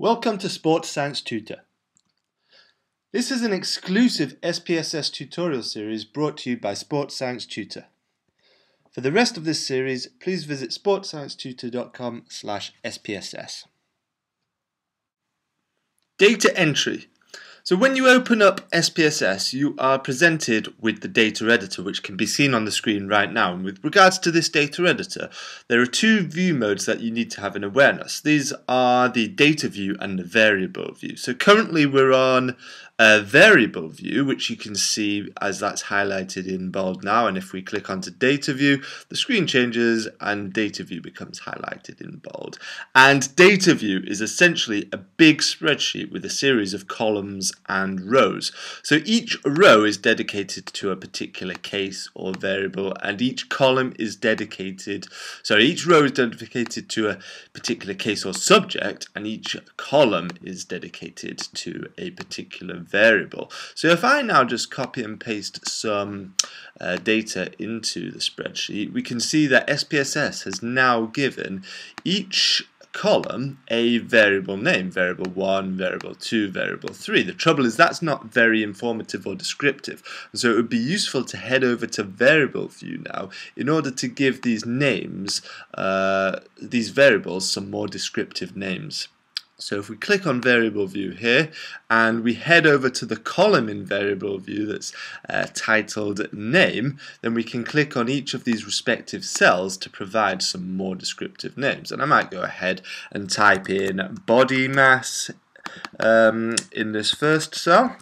Welcome to Sports Science Tutor. This is an exclusive SPSS tutorial series brought to you by Sports Science Tutor. For the rest of this series, please visit sportssciencetutor.com slash SPSS. Data entry so when you open up SPSS, you are presented with the data editor, which can be seen on the screen right now. And with regards to this data editor, there are two view modes that you need to have in awareness. These are the data view and the variable view. So currently we're on a variable view, which you can see as that's highlighted in bold now. And if we click onto data view, the screen changes and data view becomes highlighted in bold. And data view is essentially a big spreadsheet with a series of columns and rows. So each row is dedicated to a particular case or variable, and each column is dedicated, sorry, each row is dedicated to a particular case or subject, and each column is dedicated to a particular variable. So if I now just copy and paste some uh, data into the spreadsheet, we can see that SPSS has now given each column a variable name, variable 1, variable 2, variable 3. The trouble is that's not very informative or descriptive. So it would be useful to head over to variable view now in order to give these names, uh, these variables some more descriptive names. So if we click on variable view here and we head over to the column in variable view that's uh, titled name, then we can click on each of these respective cells to provide some more descriptive names. And I might go ahead and type in body mass um, in this first cell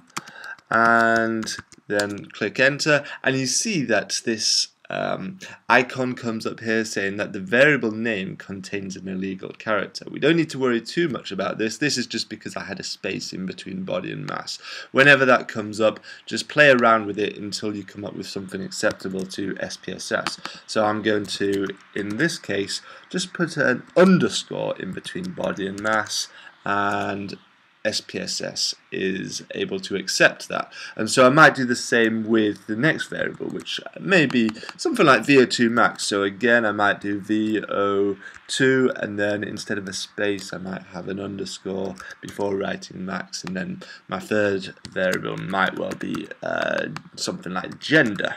and then click enter and you see that this um, icon comes up here saying that the variable name contains an illegal character. We don't need to worry too much about this. This is just because I had a space in between body and mass. Whenever that comes up, just play around with it until you come up with something acceptable to SPSS. So I'm going to, in this case, just put an underscore in between body and mass and SPSS is able to accept that. And so I might do the same with the next variable, which may be something like VO2 max. So again, I might do VO2, and then instead of a space, I might have an underscore before writing max. And then my third variable might well be uh, something like gender.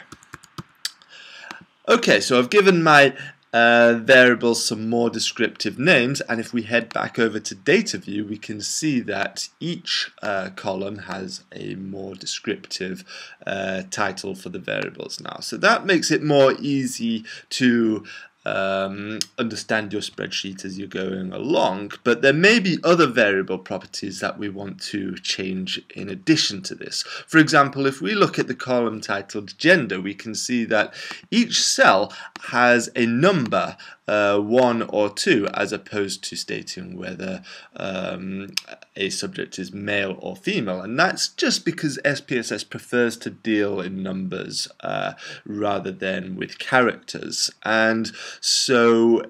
Okay, so I've given my uh, variables some more descriptive names and if we head back over to data view we can see that each uh, column has a more descriptive uh, title for the variables now. So that makes it more easy to um, understand your spreadsheet as you're going along, but there may be other variable properties that we want to change in addition to this. For example, if we look at the column titled gender, we can see that each cell has a number uh, one or two as opposed to stating whether um, a subject is male or female and that's just because SPSS prefers to deal in numbers uh, rather than with characters and so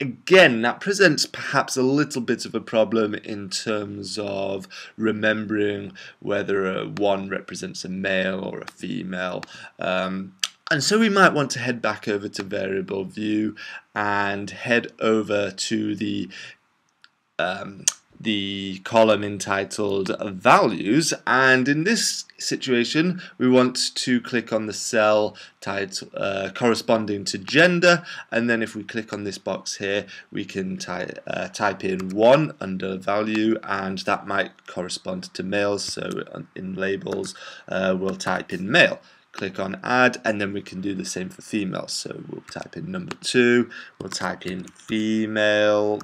again, that presents perhaps a little bit of a problem in terms of remembering whether a one represents a male or a female. Um, and so we might want to head back over to variable view and head over to the um, the column entitled values. And in this situation we want to click on the cell title, uh, corresponding to gender. And then if we click on this box here we can ty uh, type in 1 under value and that might correspond to males so in labels uh, we'll type in male click on add and then we can do the same for females so we'll type in number two we'll type in female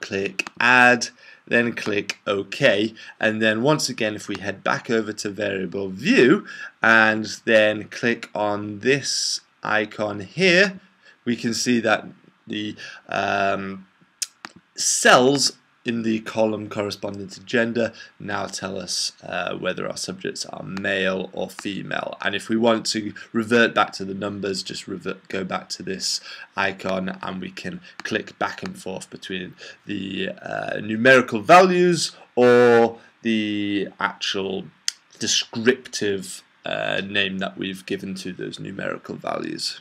click add then click OK. And then once again if we head back over to variable view and then click on this icon here we can see that the um, cells in the column corresponding to gender now tell us uh, whether our subjects are male or female and if we want to revert back to the numbers just revert, go back to this icon and we can click back and forth between the uh, numerical values or the actual descriptive uh, name that we've given to those numerical values.